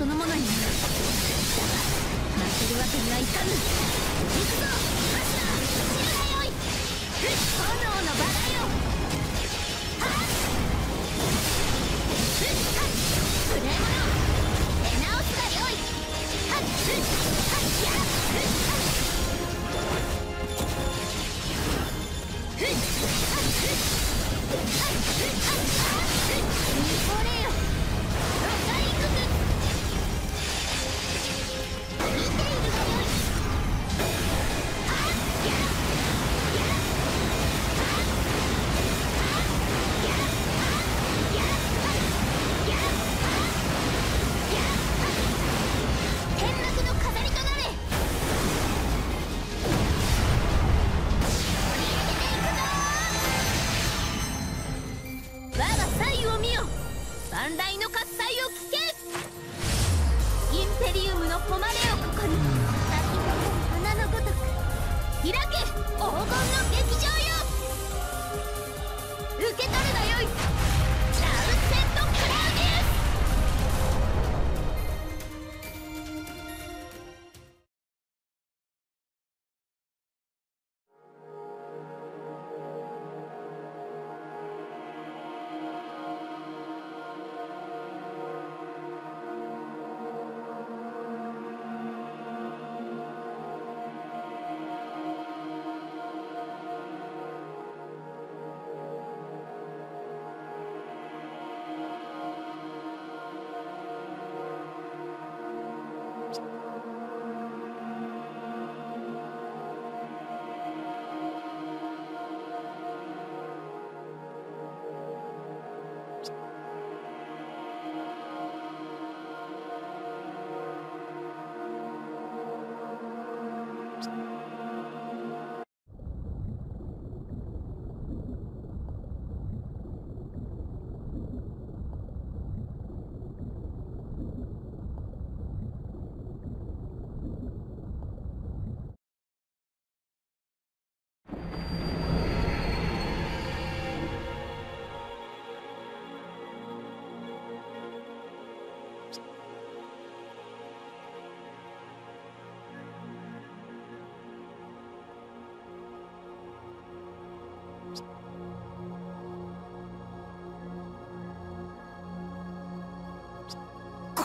そのものになる。負けるわけにはいかぬ。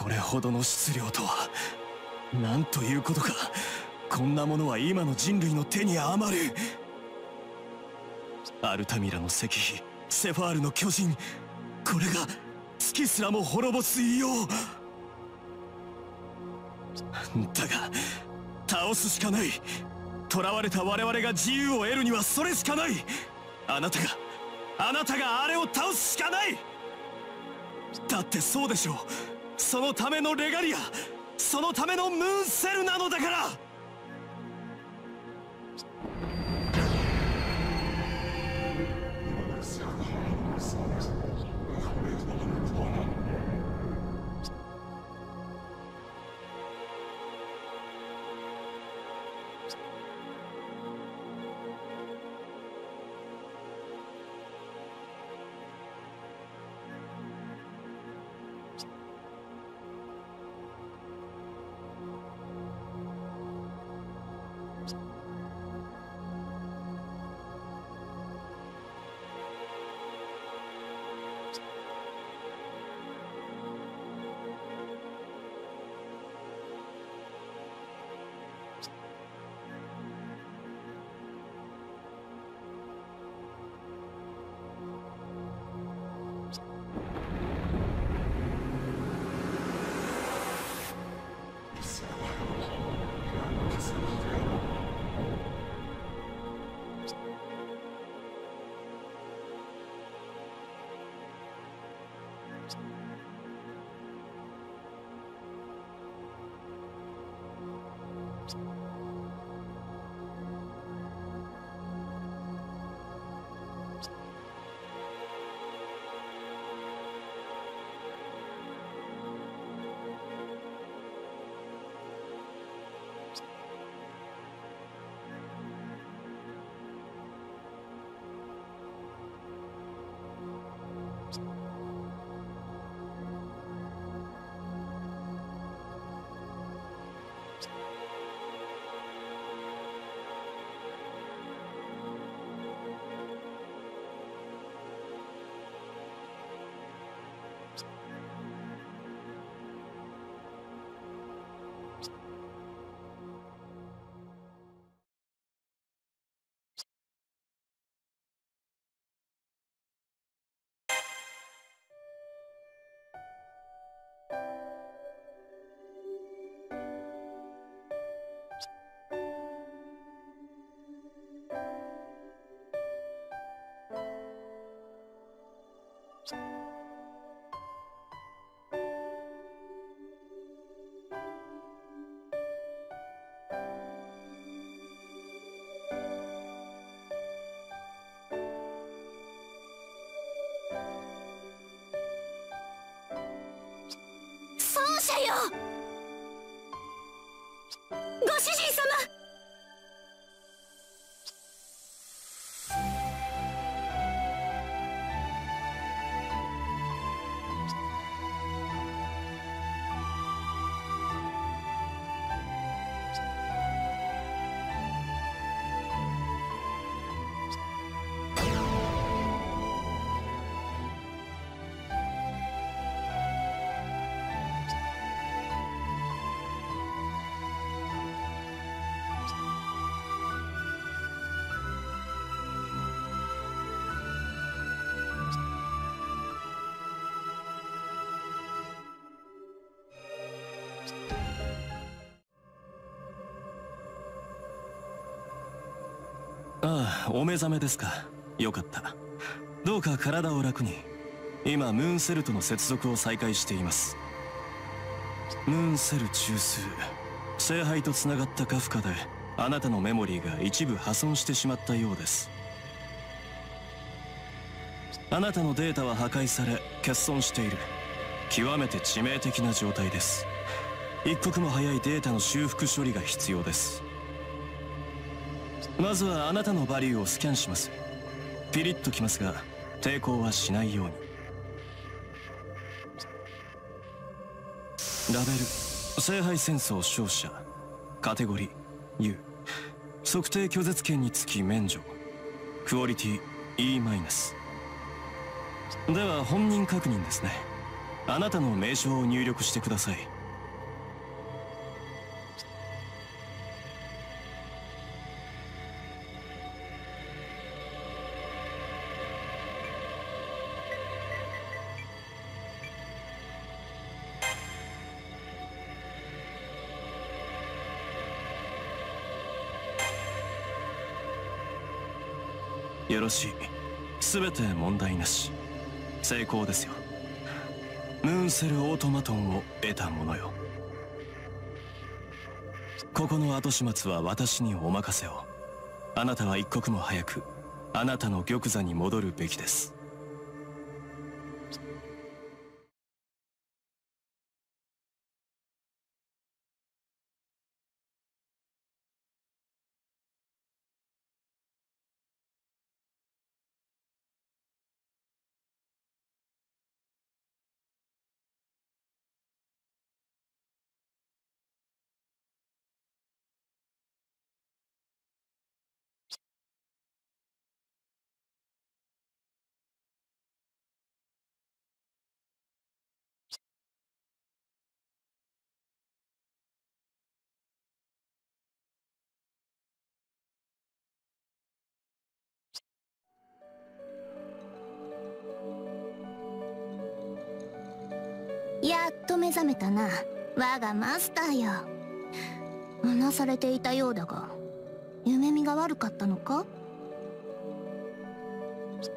これほどの質量とは。なんということか。こんなものは今の人類の手に余る。アルタミラの石碑セファールの巨人。これが月すらも滅ぼす異様だが倒すしかない。囚われた我々が自由を得るにはそれしかない。あなたがあなたがあれを倒すしかない。だってそうでしょう。そのためのレガリアそのためのムーンセルなのだから。podcast. お目覚めですか？よかった。どうか体を楽に。今ムーンセルとの接続を再開しています。ムーンセル中枢。聖杯とつながったカフカであなたのメモリーが一部破損してしまったようです。あなたのデータは破壊され欠損している。極めて致命的な状態です。一刻も早いデータの修復処理が必要です。まずはあなたのバリューをスキャンします。ピリッときますが抵抗はしないように。ラベル。聖杯戦争勝者。カテゴリー。U 測定拒絶権につき免除。クオリティ。E マイナス。では本人確認ですね。あなたの名称を入力してください。よしい。全て問題なし。成功ですよ。ムーンセルオートマトンを得たものよ。ここの後始末は私にお任せを。あなたは一刻も早くあなたの玉座に戻るべきです。めたな。我がマスターよ。うなされていたようだが夢見が悪かったのか？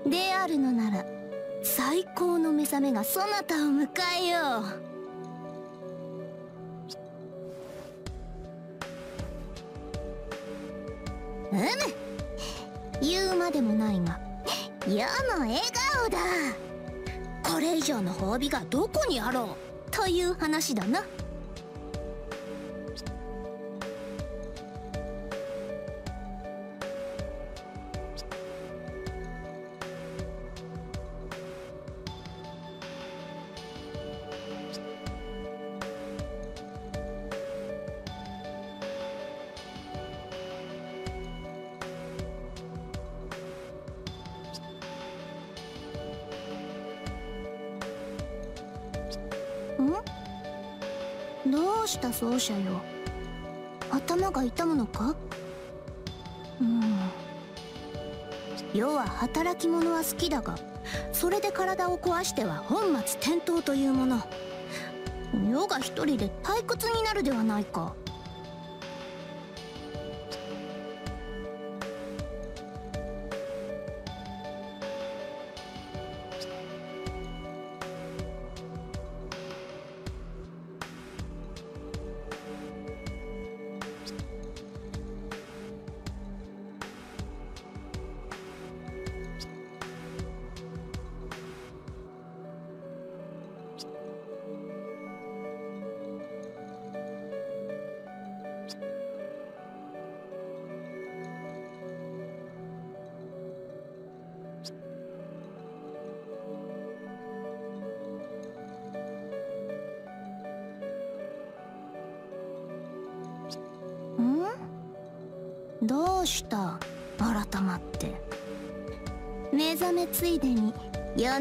であるのなら最高の目覚めがそなたを迎えよう。うむ。言うまでもないが世の笑顔だ。これ以上の褒美がどこにあろう。という話だな。働き者は好きだがそれで体を壊しては本末転倒というもの。余が一人で退屈になるではないか。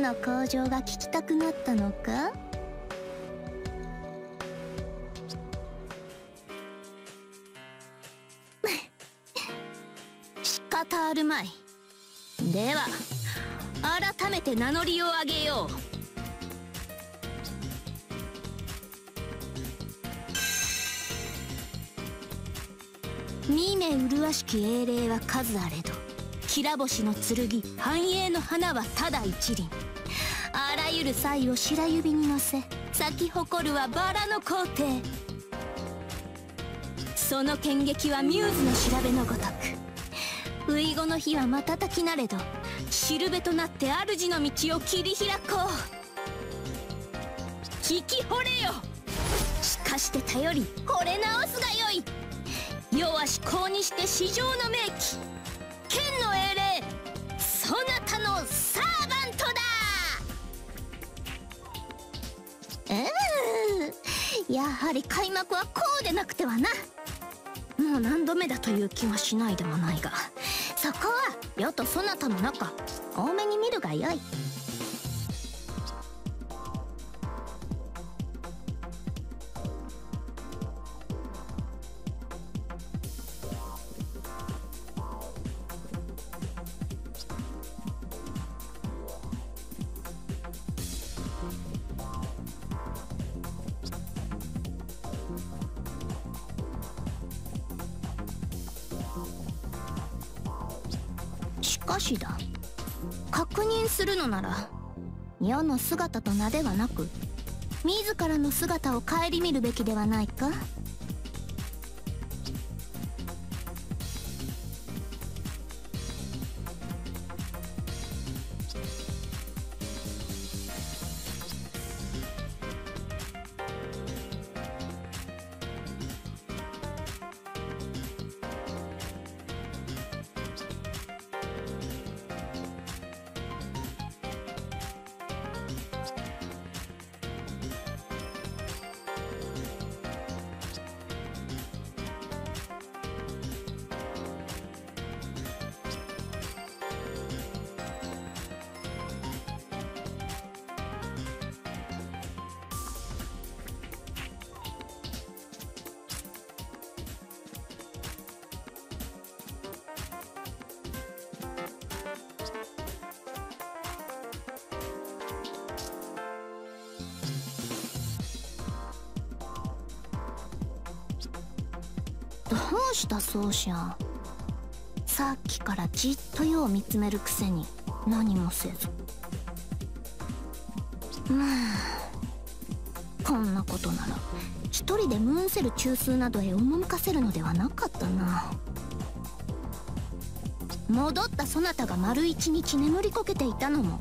の向上が聞きたくなったのか？仕方あるまい。では改めて名乗りを上げよう。見目麗しき英霊は数あれどきら星の剣繁栄の花はただ一輪。ゆる才を白指に乗せ咲き誇るはバラの皇帝。その剣撃はミューズの調べのごとく遺後の日は瞬きなれどしるべとなって主の道を切り開こう。聞き惚れよ。しかして頼り惚れ直すがよい。世は思考にして市場の名機剣の英霊。やはり開幕はこうでなくてはな。もう何度目だという気はしないでもないが。そこは世とそなたの中多めに見るがよい。姿と名ではなく自らの姿を顧みるべきではないか？どうした奏者さっきからじっと世を見つめるくせに何もせず。まあこんなことなら一人でムーンセル中枢などへ赴かせるのではなかったな。戻ったそなたが丸一日眠りこけていたのも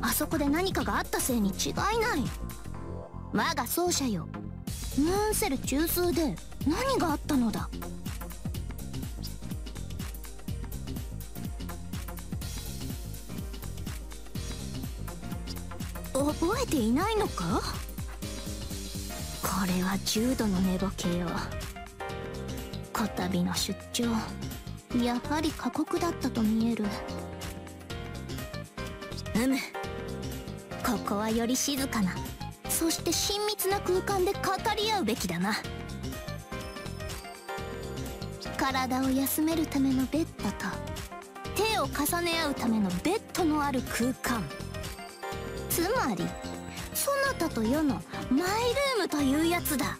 あそこで何かがあったせいに違いない。我が奏者よ。ムーンセル中枢で何があったのだ。か？これは重度の寝ぼけよ。こたびの出張やはり過酷だったと見える。うむ。ここはより静かなそして親密な空間で語り合うべきだな。体を休めるためのベッドと手を重ね合うためのベッドのある空間。つまりそなたと世のマイルームというやつだ。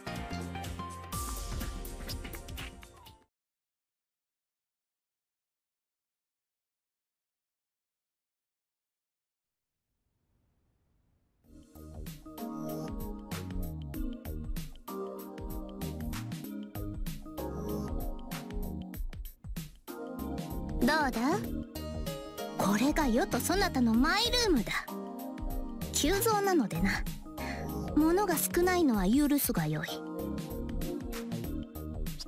どうだ？これが世とそなたのマイルームだ。急増なのでな。物が少ないのは許すがよい。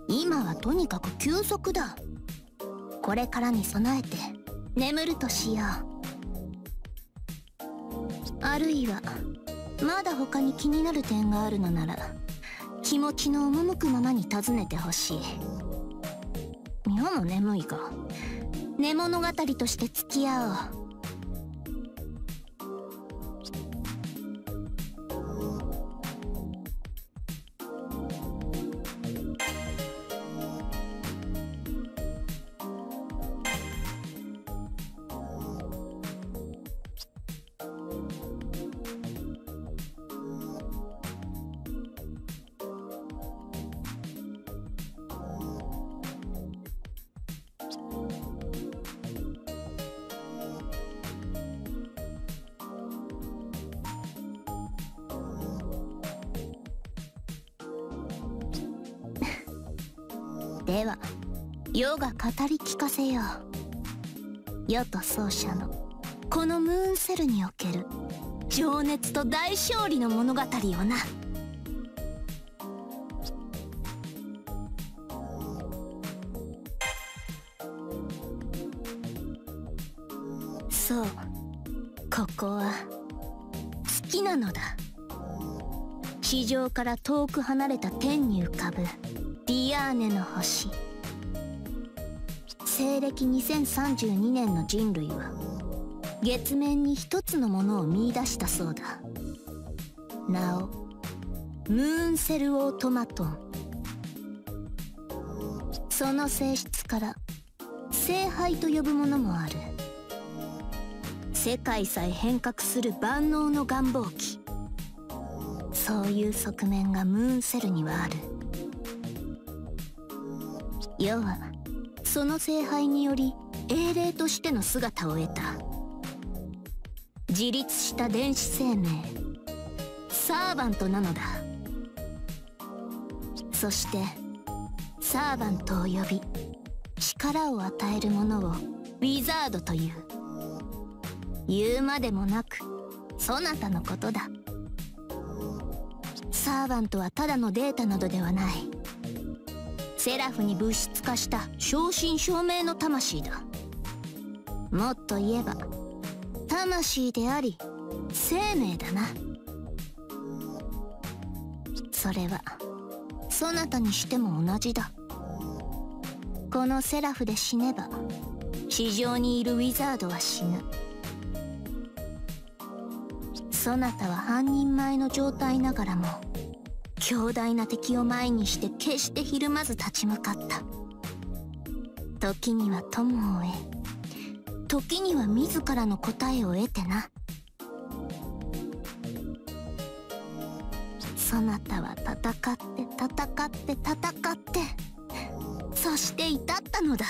今はとにかく休息だ。これからに備えて眠るとしよう。あるいはまだ他に気になる点があるのなら気持ちの赴くままに尋ねてほしい。妙も眠いが寝物語として付き合おう。世と奏者の。このムーンセルにおける情熱と大勝利の物語をな。そう。ここは月なのだ。地上から遠く離れた天に浮かぶディアーネの星。西暦2032年の人類は月面に一つのものを見出したそうだ。なおムーンセルオートマトン。その性質から聖杯と呼ぶものもある。世界さえ変革する万能の願望機。そういう側面がムーンセルにはある。世はその聖杯により英霊としての姿を得た。自立した電子生命。サーバントなのだ。そしてサーバントを呼び力を与えるものをウィザードという。言うまでもなくそなたのことだ。サーバントはただのデータなどではない。セラフに物質化した正真正銘の魂だ。もっと言えば魂であり生命だな。それはそなたにしても同じだ。このセラフで死ねば地上にいるウィザードは死ぬ。そなたは半人前の状態ながらも強大な敵を前にして決してひるまず立ち向かった。時には友を得時には自らの答えを得てな。そなたは戦って戦って戦ってそして至ったのだ。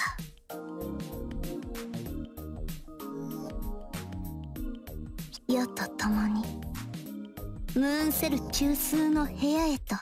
世と共にムーンセル中枢の部屋へと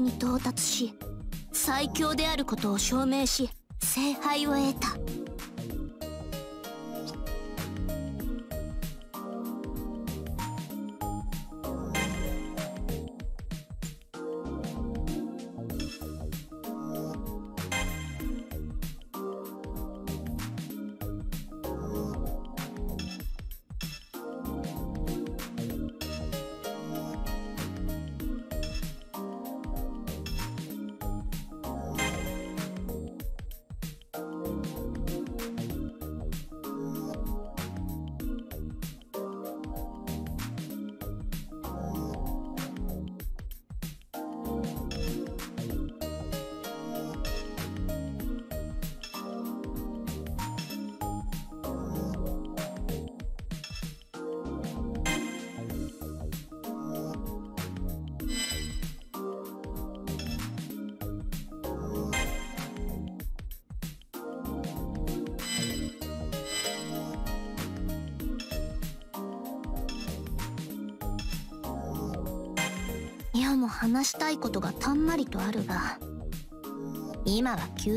に到達し最強であることを証明し聖杯を得た。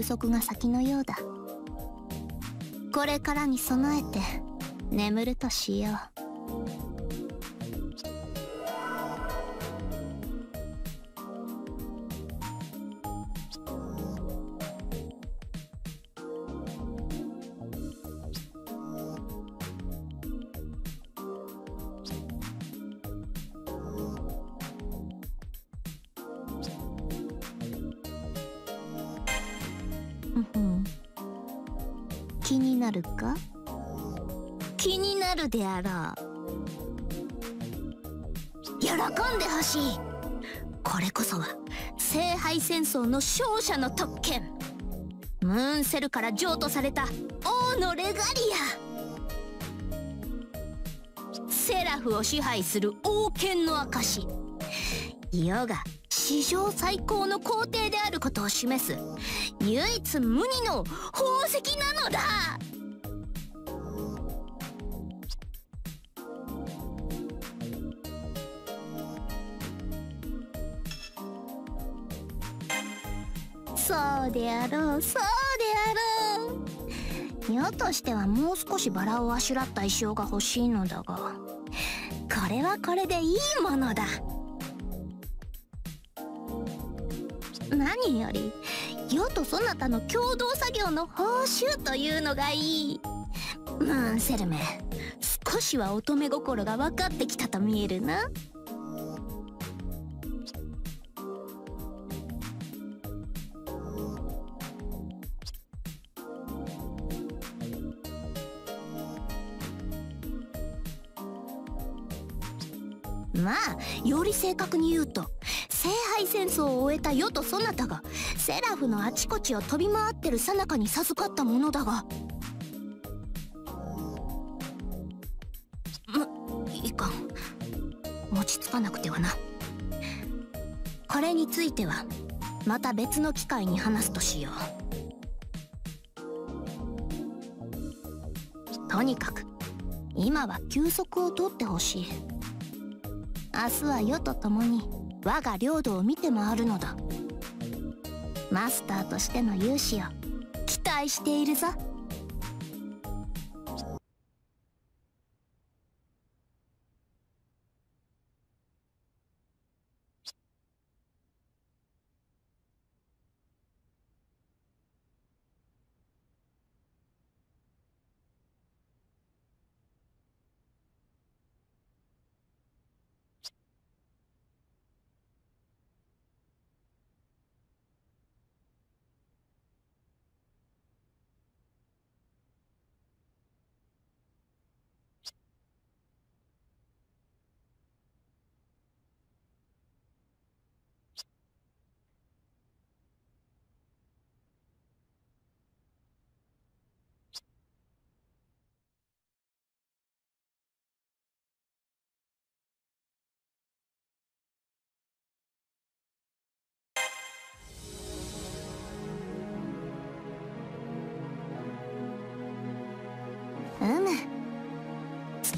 足が先のようだ。これからに備えて眠るとしよう。者の特権。ムーンセルから譲渡された。王のレガリア。セラフを支配する王権の証世が史上最高の皇帝であることを示す唯一無二の宝石なのだ。そうであろうそうであろう。世としてはもう少しバラをあしらった衣装が欲しいのだがこれはこれでいいものだ。何より世とそなたの共同作業の報酬というのがいい。ムーンセルメ少しは乙女心が分かってきたと見えるな。正確に言うと聖杯戦争を終えた世とそなたがセラフのあちこちを飛び回ってる最中に授かったものだが。むいかん。持ちつかなくてはな。これについてはまた別の機会に話すとしよう。とにかく今は休息をとってほしい。明日は世と共に我が領土を見て回るのだ。マスターとしての勇姿を期待しているぞ。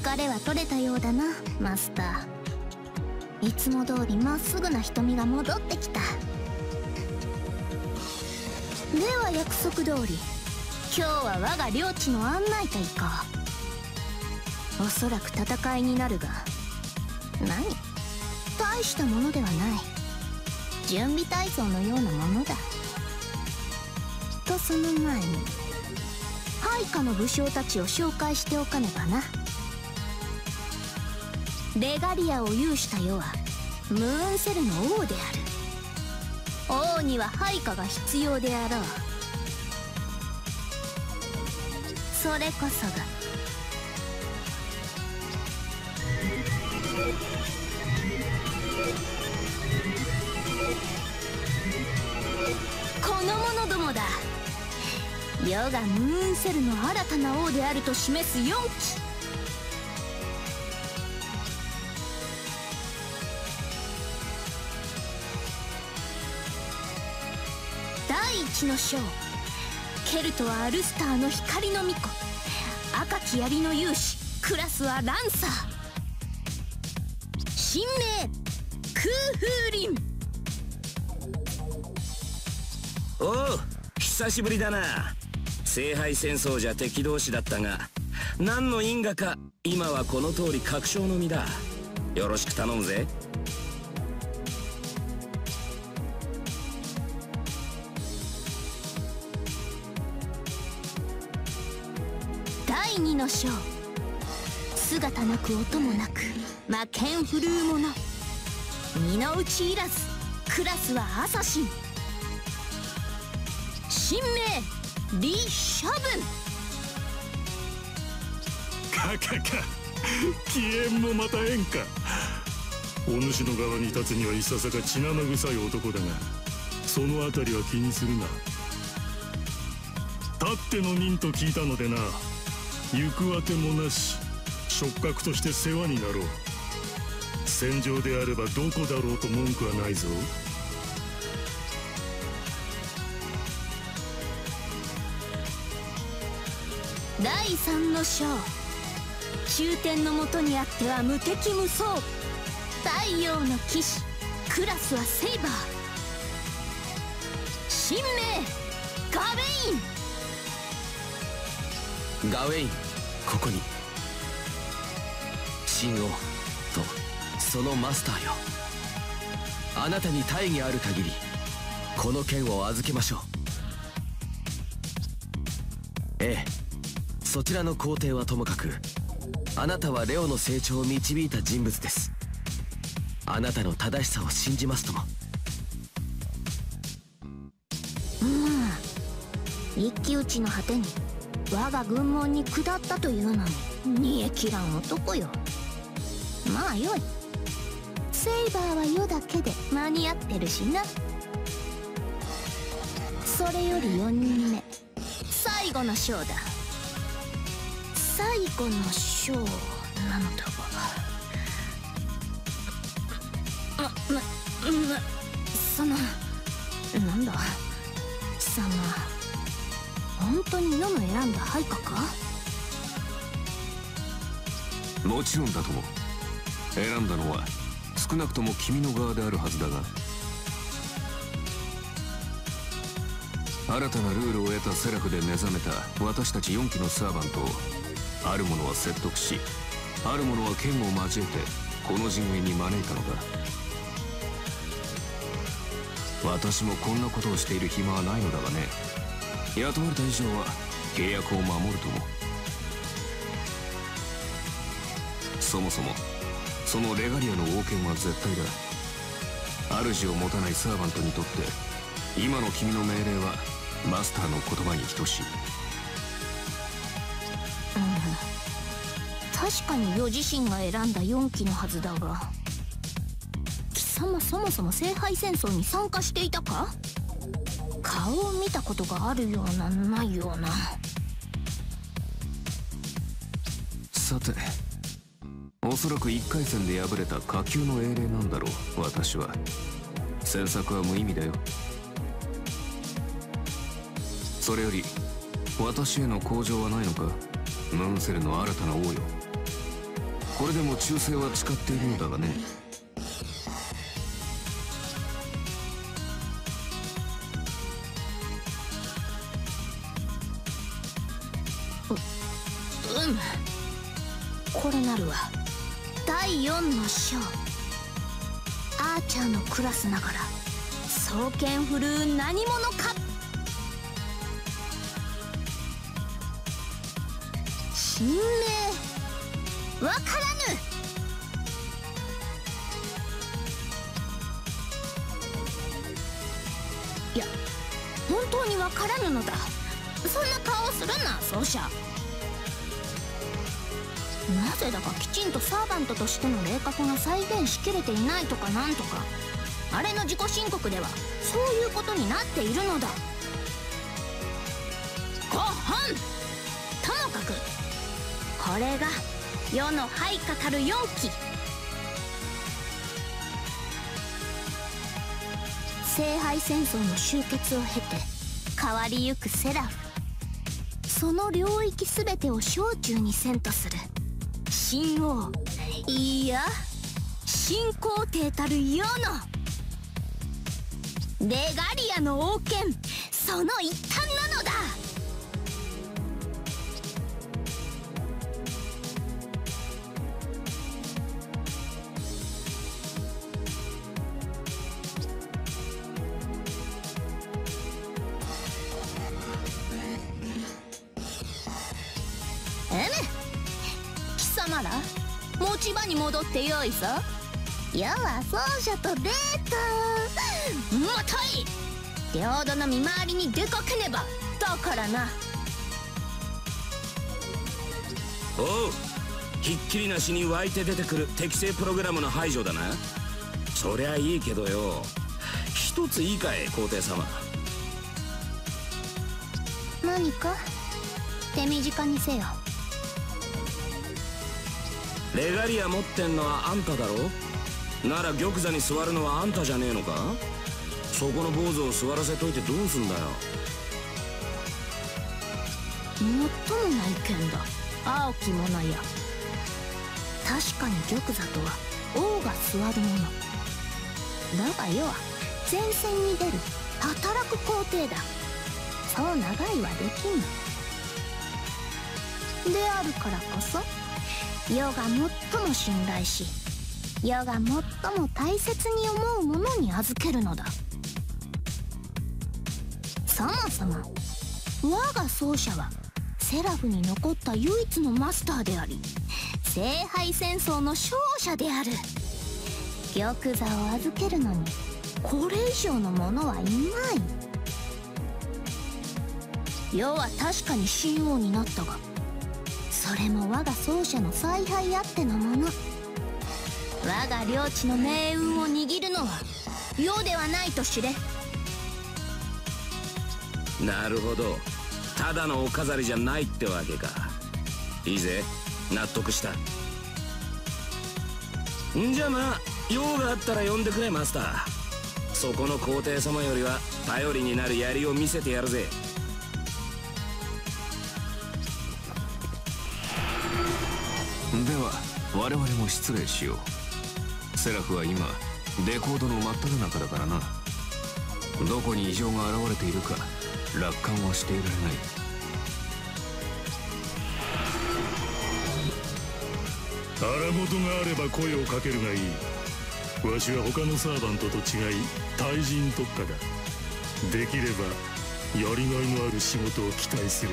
疲れは取れたようだなマスター。いつも通りまっすぐな瞳が戻ってきた。では約束通り今日は我が領地の案内といこう。おそらく戦いになるが何？大したものではない。準備体操のようなものだ。とその前に配下の武将たちを紹介しておかねばな。レガリアを有した世はムーンセルの王である。王には配下が必要であろう。それこそがこの者どもだ。世がムーンセルの新たな王であると示す4期第一の章ケルトはアルスターの光の巫女。赤き槍の勇士。クラスはランサー。神明。風林おう久しぶりだな。聖杯戦争じゃ敵同士だったが何の因果か今はこの通り確証の身だ。よろしく頼むぜ。の章姿なく音もなく魔剣振るう者身の内いらずクラスはアサシン神名リ・シャカカカ機嫌もまた縁かお主の側に立つにはいささか血生臭い男だがそのあたりは気にするな。たっての任と聞いたのでな。行くあてもなし。触覚として世話になろう。戦場であればどこだろうと文句はないぞ。第三の章。終点のもとにあっては無敵無双。太陽の騎士クラスはセイバー。神名ガベイン。ガウェインここに。神王とそのマスターよ。あなたに大義ある限りこの剣を預けましょう。ええそちらの皇帝はともかくあなたはレオの成長を導いた人物です。あなたの正しさを信じますとも。うん。一騎打ちの果てに。我が軍門に下ったというのに煮え切らん男よ。まあよい。セイバーは世だけで間に合ってるしな。それより4人目。最後の章だ。最後の章なのだがま、ま、ま、そのなんだ？貴様。本当に世の選んだ配下か？もちろんだとも。選んだのは少なくとも君の側であるはずだが。新たなルールを得たセラフで目覚めた私たち4機のサーバントをある者は説得しある者は剣を交えてこの陣営に招いたのだ。私もこんなことをしている暇はないのだがね。雇われた以上は契約を守るともそもそもそのレガリアの王権は絶対だ。主を持たないサーバントにとって今の君の命令はマスターの言葉に等しい。確かに世自身が選んだ4期のはずだが貴様そもそも聖杯戦争に参加していたか？顔を見たことがあるようなないような。さておそらく1回戦で敗れた下級の英霊なんだろう私は。詮索は無意味だよ。それより私への向上はないのか？ムーンセルの新たな王よ。これでも忠誠は誓っているのだがね。第4の章アーチャーのクラスながら双剣振るう何者か神名。わからぬ。いや本当にわからぬのだ。そんな顔をするな奏者。なぜだかきちんとサーバントとしての霊格が再現しきれていないとかなんとか。あれの自己申告ではそういうことになっているのだ。ご本。ともかくこれが世の配下たる4期聖杯戦争の終結を経て変わりゆくセラフ。その領域全てを小中にせんとする。新王いや新皇帝たる世の。レガリアの王権。その一端。場に戻ってよいぞ。世は奏者とデートもとい。領土の見回りに出かけねば。だからな。おうひっきりなしに湧いて出てくる適正プログラムの排除だな。そりゃいいけどよ。一ついいかい皇帝様。何か？手短にせよレガリア持ってんのはあんただろ？なら玉座に座るのはあんたじゃねえのか？そこの坊主を座らせといてどうすんだよ？もっともな意見だ。青き者や。確かに玉座とは王が座るもの。だが世は前線に出る。働く皇帝だ。そう長いはできんであるからこそ世が最も信頼し世が最も大切に思うものに預けるのだ。そもそも我が奏者はセラフに残った唯一のマスターであり聖杯戦争の勝者である。玉座を預けるのにこれ以上のものはいない。世は確かに神王になったがそれも我が奏者の采配あってのもの。我が領地の命運を握るのは世ではないと知れ。なるほど。ただのお飾りじゃないってわけか。いいぜ。納得した。んじゃまあ用があったら呼んでくれマスター。そこの皇帝様よりは頼りになる槍を見せてやるぜ。では我々も失礼しよう。セラフは今デコードの真っ只中だからな。どこに異常が現れているか楽観はしていられない。荒本があれば声をかけるがいい。わしは他のサーバントと違い対人特化だ。できればやりがいのある仕事を期待する。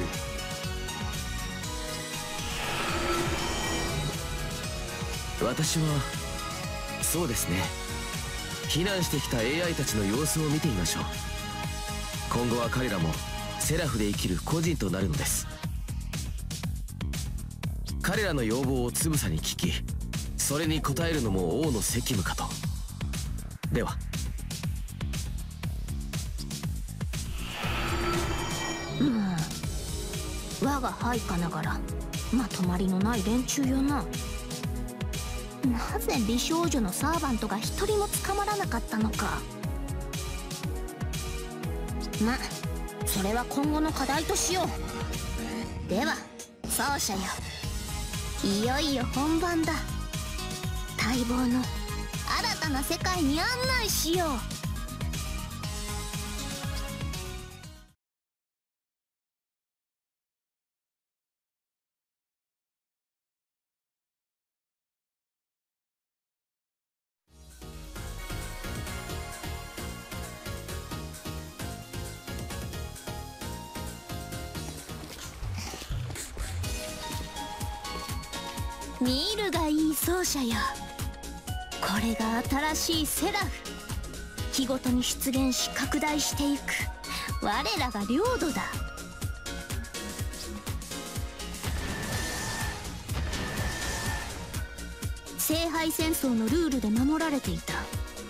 私はそうですね。避難してきた AI たちの様子を見てみましょう。今後は彼らもセラフで生きる個人となるのです。彼らの要望をつぶさに聞きそれに応えるのも王の責務かと。では。我が配下ながらまとまりのない連中よな。なぜ美少女のサーバントが一人も捕まらなかったのか。まそれは今後の課題としよう。では奏者よいよいよ本番だ。待望の新たな世界に案内しよう。者よこれが新しいセラフ。日ごとに出現し拡大していく。我らが領土だ。聖杯戦争のルールで守られていた。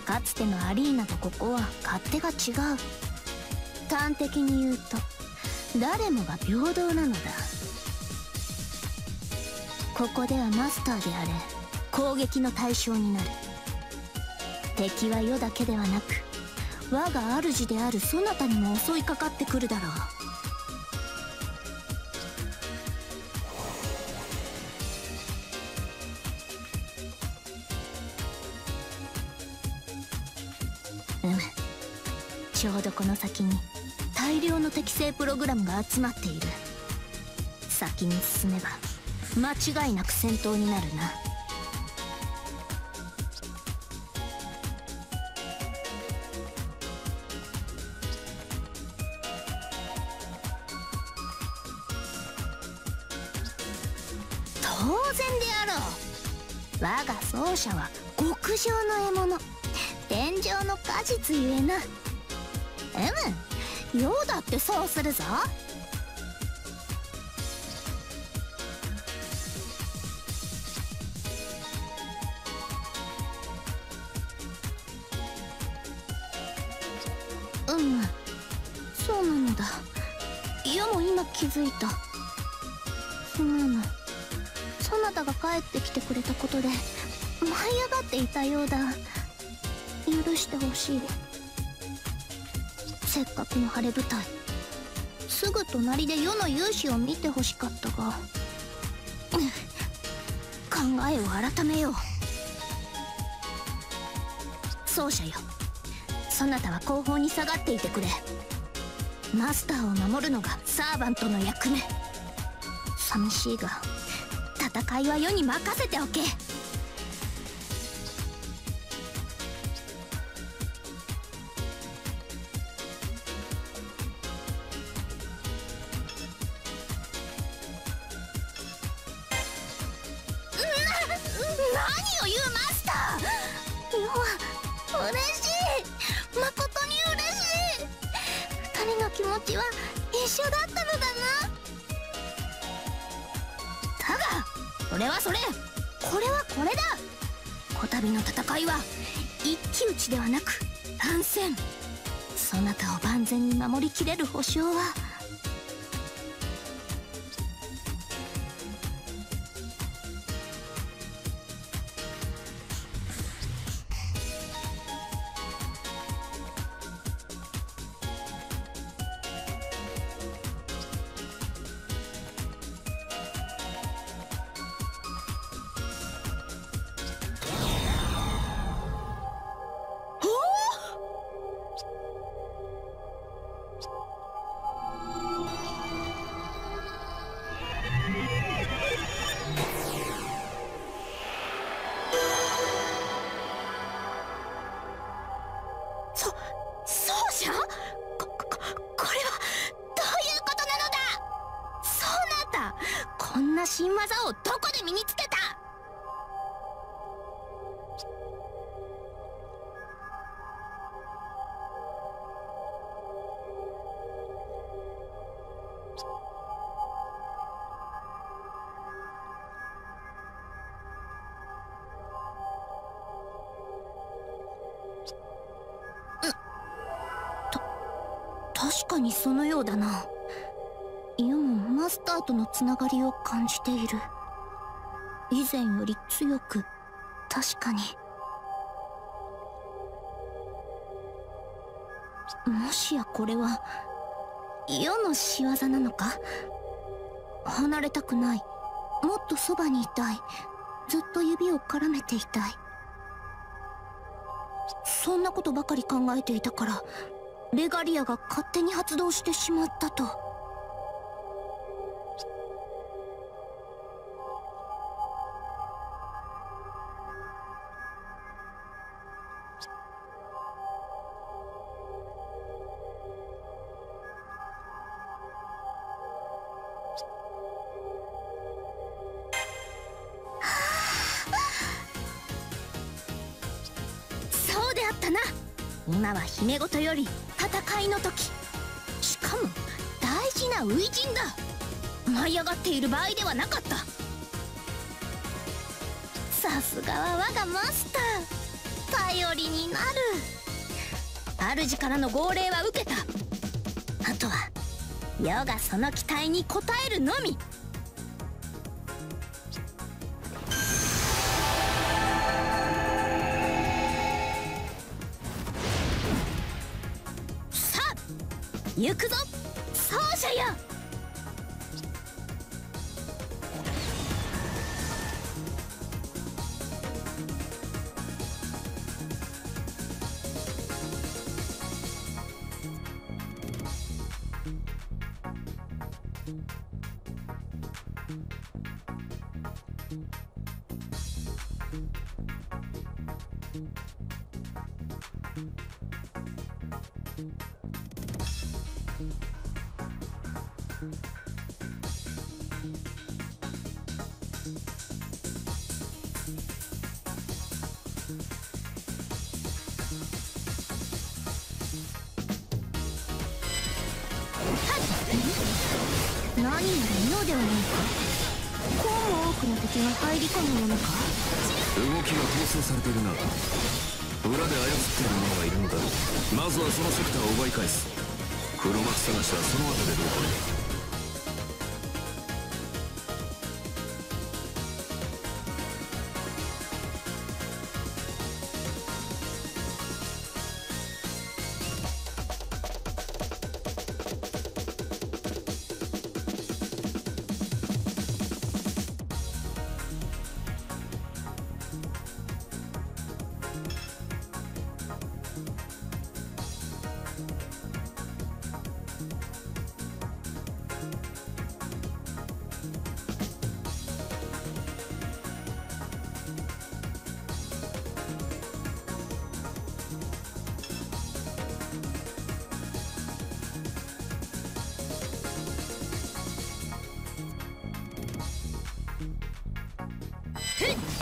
かつてのアリーナとここは勝手が違う。端的に言うと誰もが平等なのだ。ここではマスターであれ攻撃の対象になる。敵は世だけではなく我が主であるそなたにも襲いかかってくるだろう。うむちょうどこの先に大量の適正プログラムが集まっている。先に進めば間違いなく戦闘になるな。者は極上の獲物。天上の果実ゆえな。うむようだってそうするぞ。うん。そうなのだ。余も今気づいた。すまぬそなたが帰ってきてくれたことでい上がっていたようだ。許してほしい。せっかくの晴れ舞台。すぐ隣で世の勇姿を見てほしかったが。考えを改めよう。奏者よ。そなたは後方に下がっていてくれ。マスターを守るのがサーバントの役目。寂しいが戦いは世に任せておけ。つながりを感じている。以前より強く確かに。もしやこれは世の仕業なのか？離れたくない。もっとそばにいたい。ずっと指を絡めていたい。そんなことばかり考えていたからレガリアが勝手に発動してしまったと。今は姫ごとより戦いの時。しかも大事な初陣だ。舞い上がっている場合ではなかった。さすがは我がマスター。頼りになる。主からの号令は受けた。あとは世がその期待に応えるのみ。行くぞ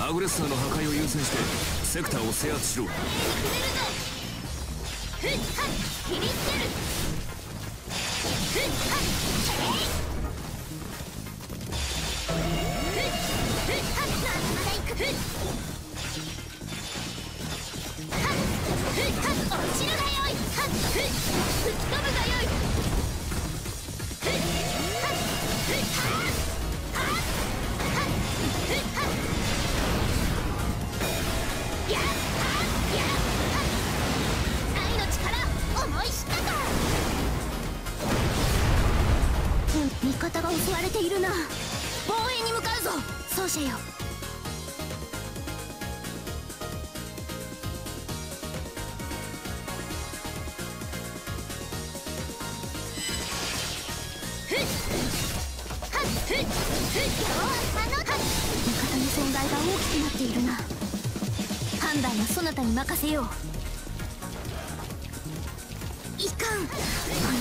アグレッサーの破壊を優先してセクターを制圧しろ。ふっはっ切り捨てるふっはっふっふっはっまだ行くふっ奏者よ味方の存在が大きくなっ。ているな判断はそなたに任せよういかんあの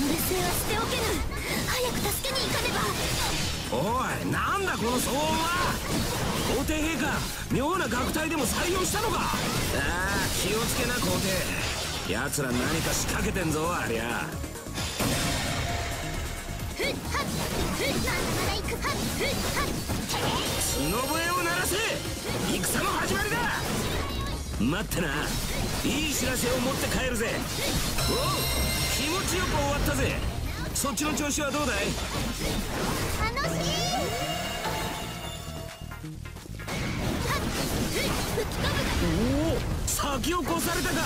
劣勢は捨ておけぬ早く助けに行かねばおいなんだこの騒音は帝陛下妙な楽隊でも採用したのか？ああ気をつけな皇帝。奴ら何か仕掛けてんぞありゃ。ふっはっふっまだまだ行くはっふっはっ角笛を鳴らせ！戦の始まりだ！待ってな。いい知らせを持って帰るぜ。おう気持ちよく終わったぜ。そっちの調子はどうだい？お先を越されたか。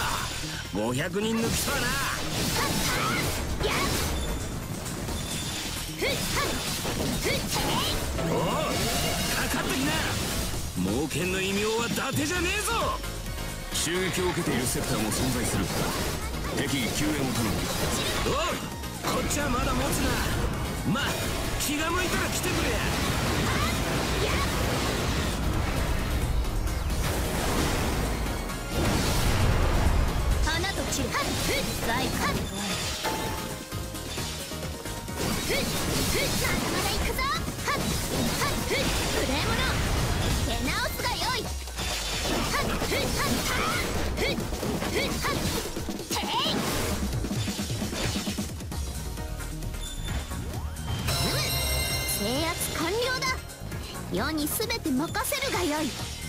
500人抜きとはな。おおかかってきな。猛犬の異名は伊達じゃねえぞ襲撃を受けているセクターも存在する敵救援を頼むおう。こっちはまだ持つなまあ気が向いたら来てくれふっ財はっふっふっまだまだ行くぞはっはっふっ無礼者出直すがよいはっふっはっはっふっふっはってい制圧完了だ世に全て任せるがよい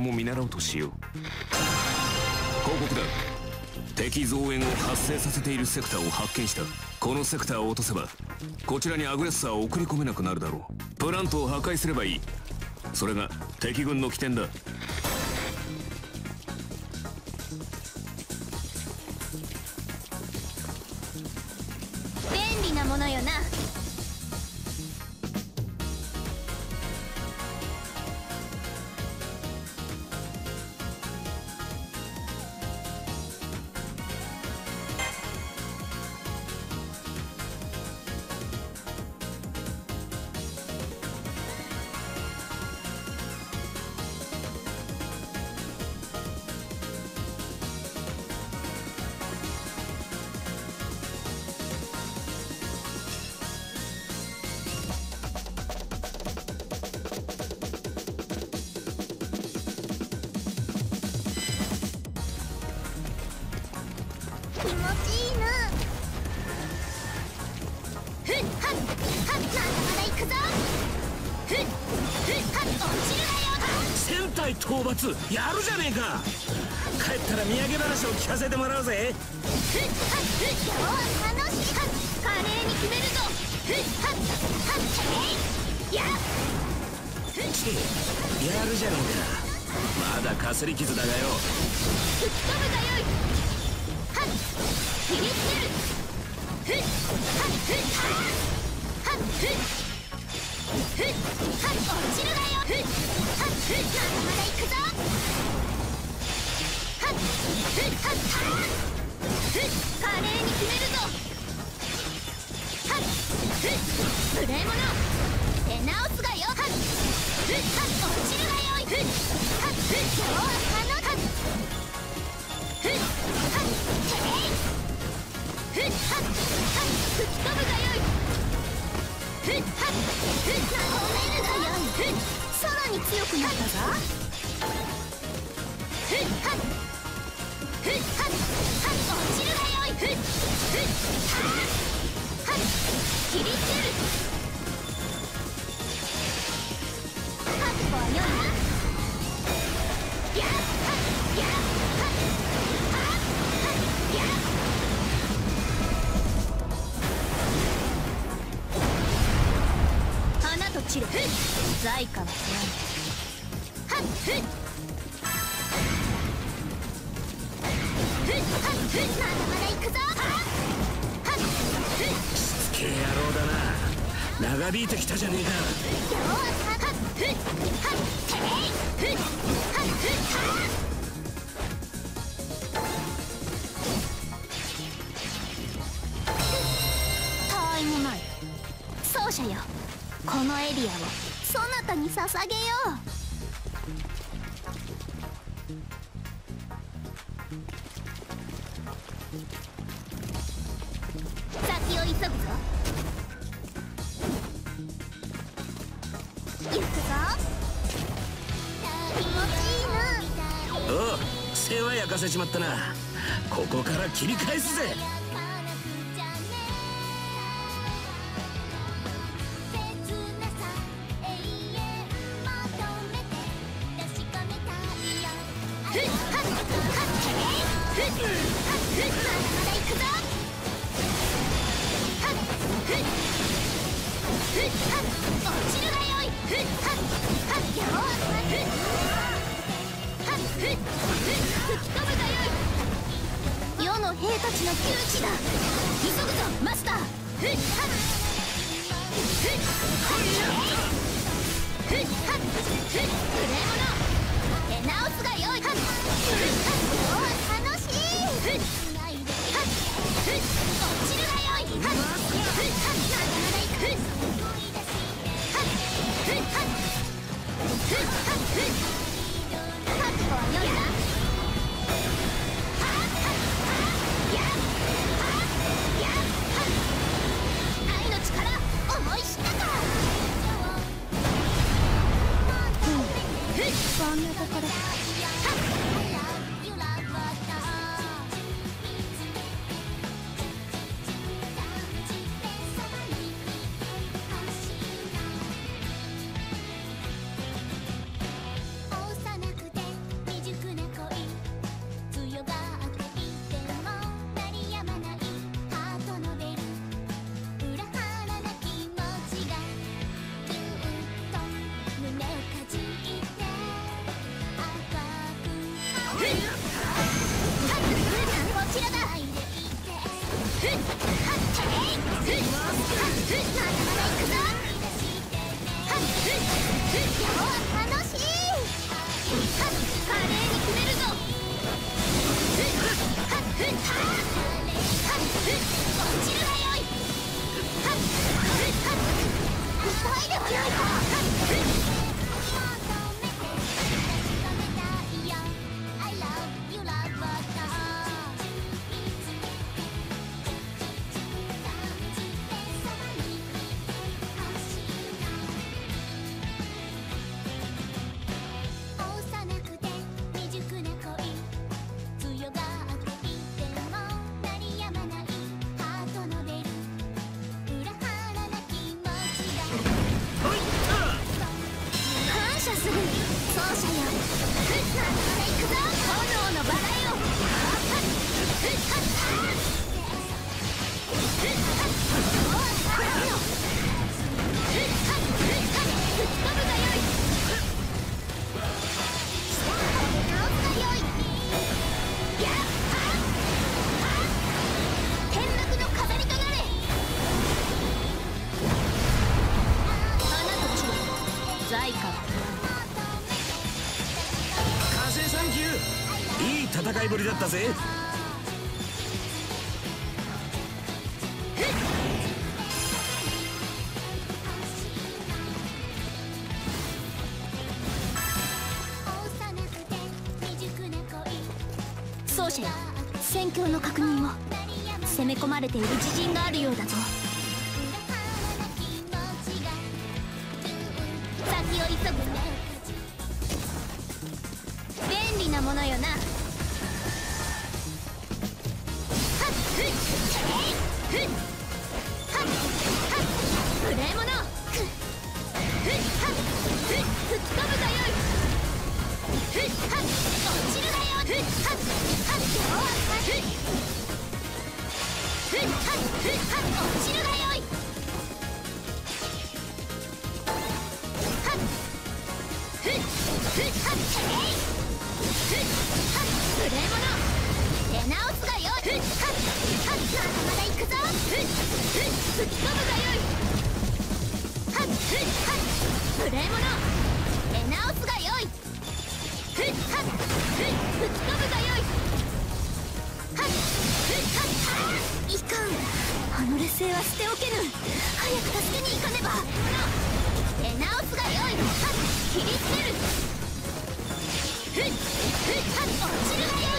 も見習うとしよう。報告だ敵増援を発生させているセクターを発見した。このセクターを落とせばこちらにアグレッサーを送り込めなくなるだろう。プラントを破壊すればいい。それが敵軍の起点だ。在かははっふっふっはっふっまだまだ行くぞはっふっしつけ野郎だな長引いてきたじゃねえかよ。はっふっはっふっはっふっはっこのエリアに捧げよう。先を急ぐぞ。行くぞ。気持ちいいな。おう世話焼かせちまったな。ここから切り返すぜ。ぜ。奏者よ戦況の確認を。攻め込まれている落ちるわよ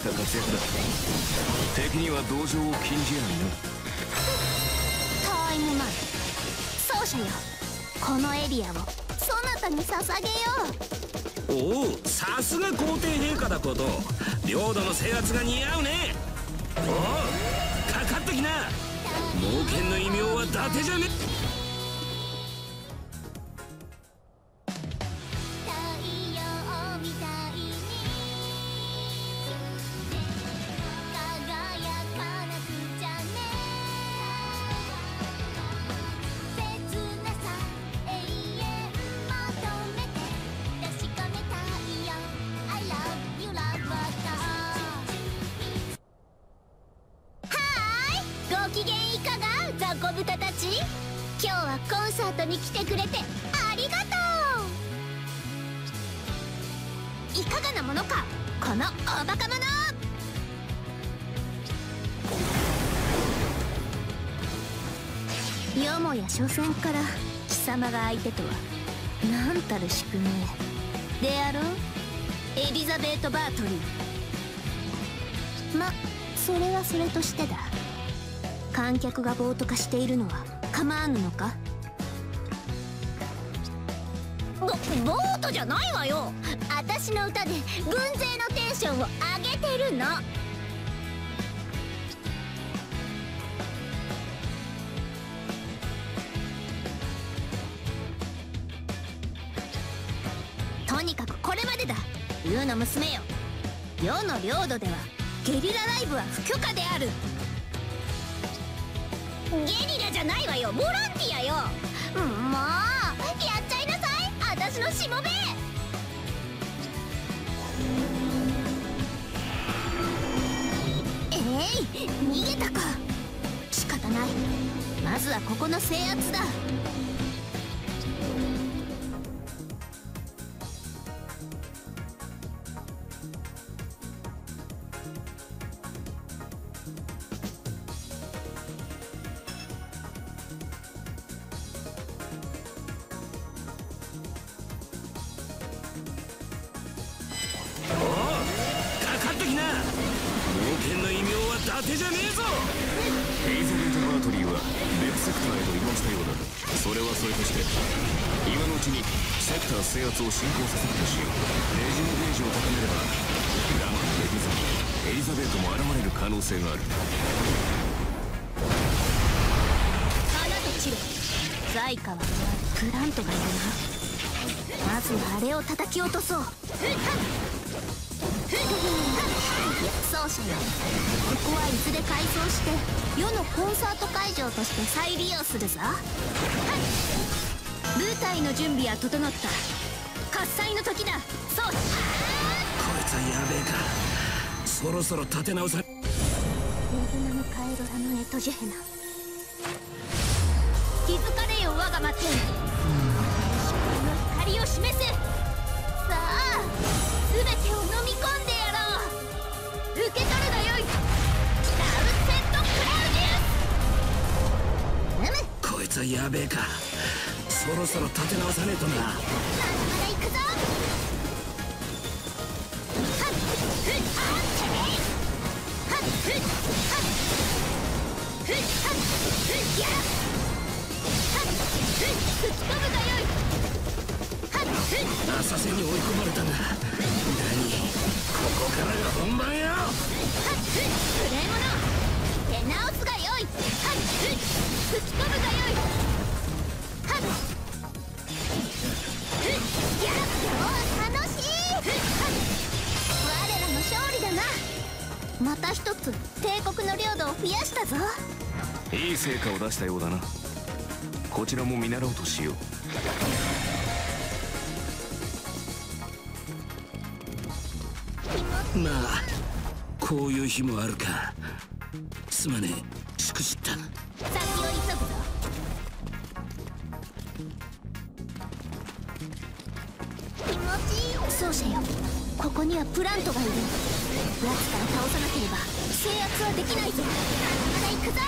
した活躍だ。敵には同情を禁じやんなタイムマン奏者よ。このエリアを。そなたに捧げよう。おおさすが皇帝陛下だ。こと領土の制圧が似合うね。おおかかってきな。の異名は伊達じゃね？客が暴徒化しているのは構わぬのか？ぼボートじゃないわよ。私の歌で軍勢のテンションを上げてるの。とにかくこれまでだ。龍の娘よ。世の領土ではゲリラライブは不許可である。ゲリラじゃないわよ。ボランティアよ。もうやっちゃいなさい。私のしもべ。えい逃げたか。仕方ない。まずはここの制圧だ。整った。喝采の時だ。そう。こいつはやべえかそろそろ立て直されののエトジェヘナ。したようだな。こちらも見習おうとしよう。まあこういう日もあるか。すまねえ。しくじった。先を急ぐぞ。気持ちいい。奏者よここにはプラントがいる。奴から倒さなければ制圧はできないぞ。まだ行くぞ。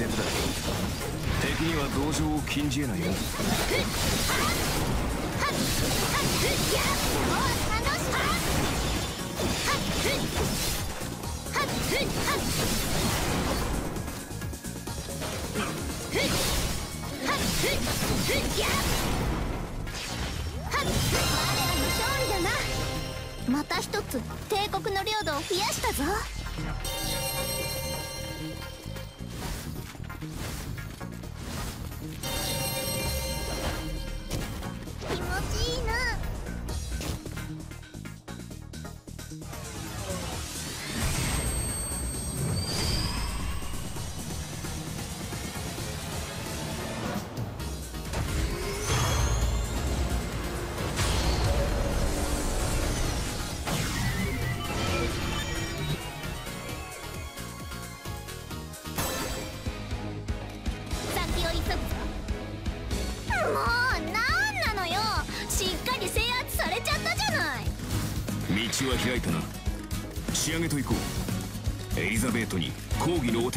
だ。敵には同情を禁じ得ないよ Thank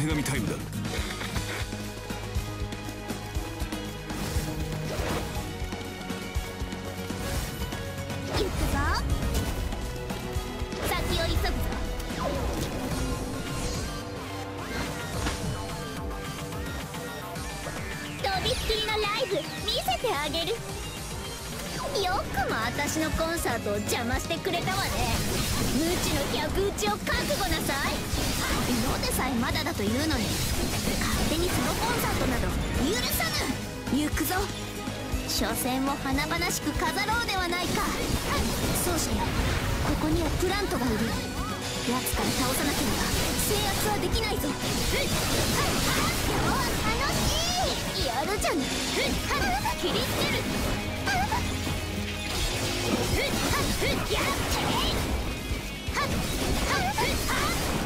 手紙タイムだ。よくも私のコンサートを邪魔してくれたわね。無知の逆打ちをまだだというのに。勝手にソロコンサートなど許さぬ。行くぞ。所詮を華々しく飾ろうではないか。そう者よここにはプラントがいる。奴から倒さなければ制圧はできないぞ。今日は楽しい。やるじゃん。切り捨てる。やっははっ。はっ。はっ。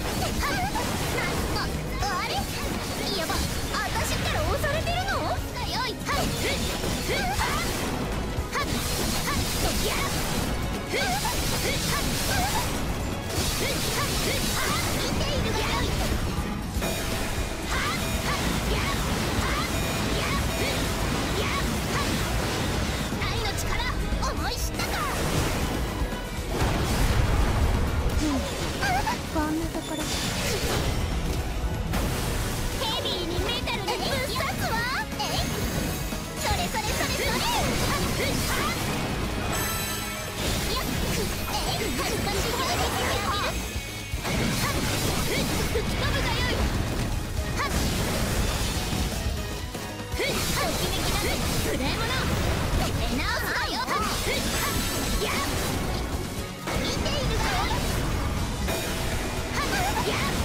Yeah!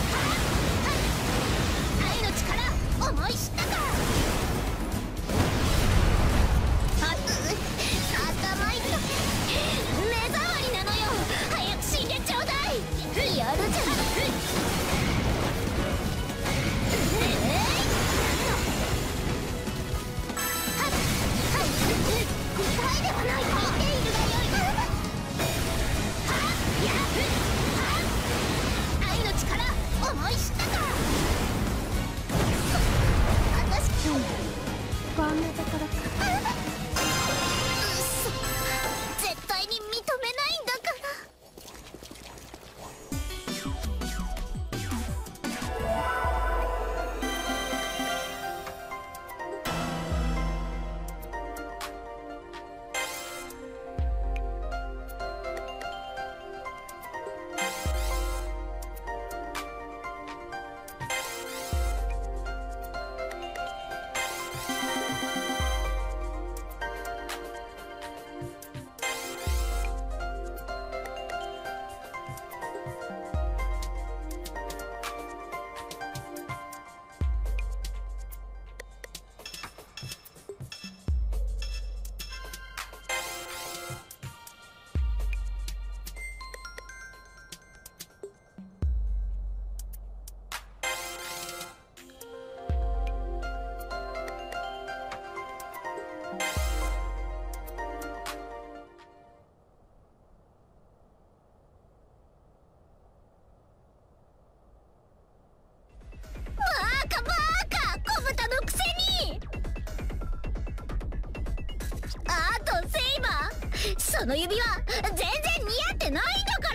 の指輪全然似合ってないんだか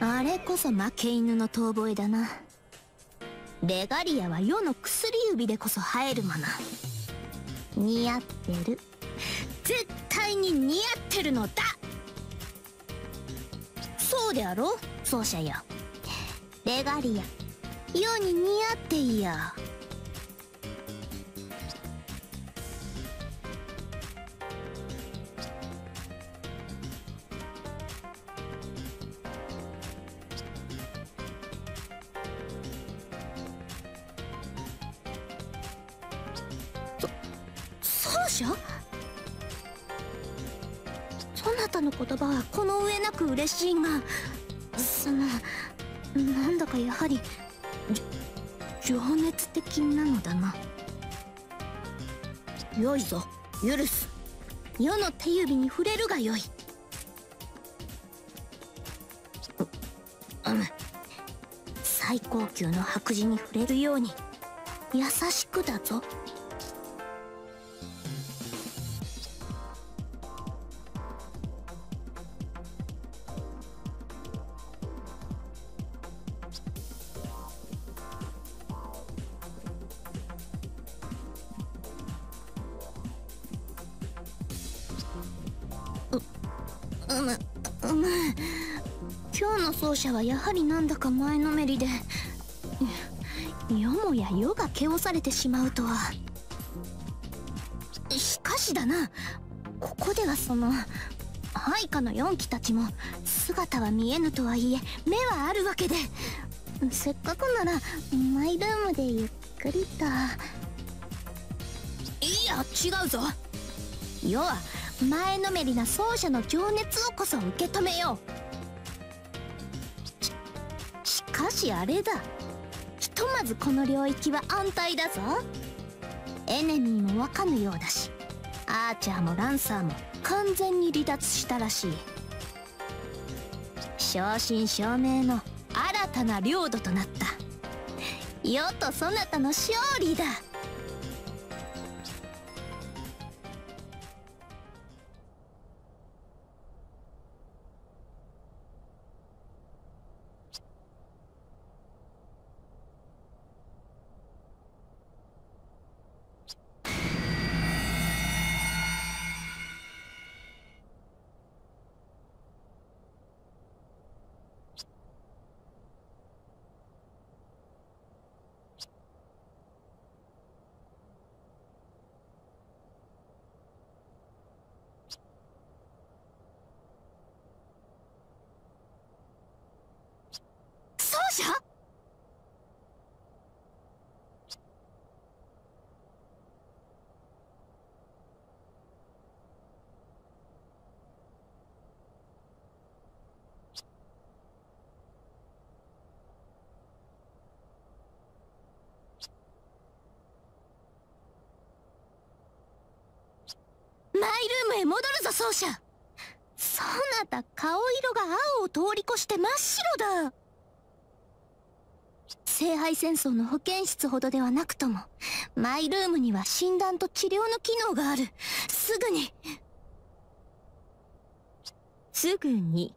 ら。あれこそ負け犬の遠吠えだな。レガリアは世の薬指でこそ生えるもの。似合ってる。絶対に似合ってるのだ。そうであろう。奏者よレガリア。世に似合っていよそ奏者そなたの言葉はこの上なく嬉しいがそのなんだかやはり情熱的なのだな。よいぞ。許す。世の手指に触れるがよい。うん。最高級の白磁に触れるように優しくだぞ。はやはりなんだか前のめりで。よもや世が汚されてしまうとは。しかしだな。ここではその配下の四機たちも姿は見えぬとはいえ目はあるわけで。せっかくならマイルームでゆっくりと。いや違うぞ。世は前のめりな奏者の情熱をこそ受け止めよう。しあれだ。ひとまずこの領域は安泰だぞ。エネミーもわかぬようだしアーチャーもランサーも完全に離脱したらしい。正真正銘の新たな領土となった。世とそなたの勝利だ。ムへ戻るぞ奏者。そなた顔色が青を通り越して真っ白だ。聖杯戦争の保健室ほどではなくともマイルームには診断と治療の機能がある。すぐに。すぐに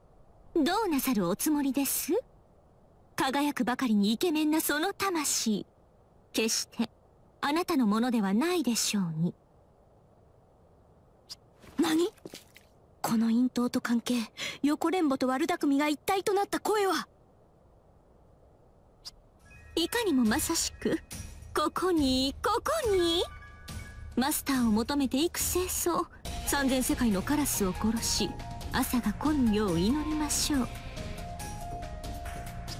どうなさるおつもりです？輝くばかりにイケメンなその魂。決してあなたのものではないでしょうに。何？この陰頭と関係横連母と悪巧みが一体となった声は。いかにもまさしくここにここに。マスターを求めて幾清掃三千世界のカラスを殺し朝が来ぬよう祈りましょう。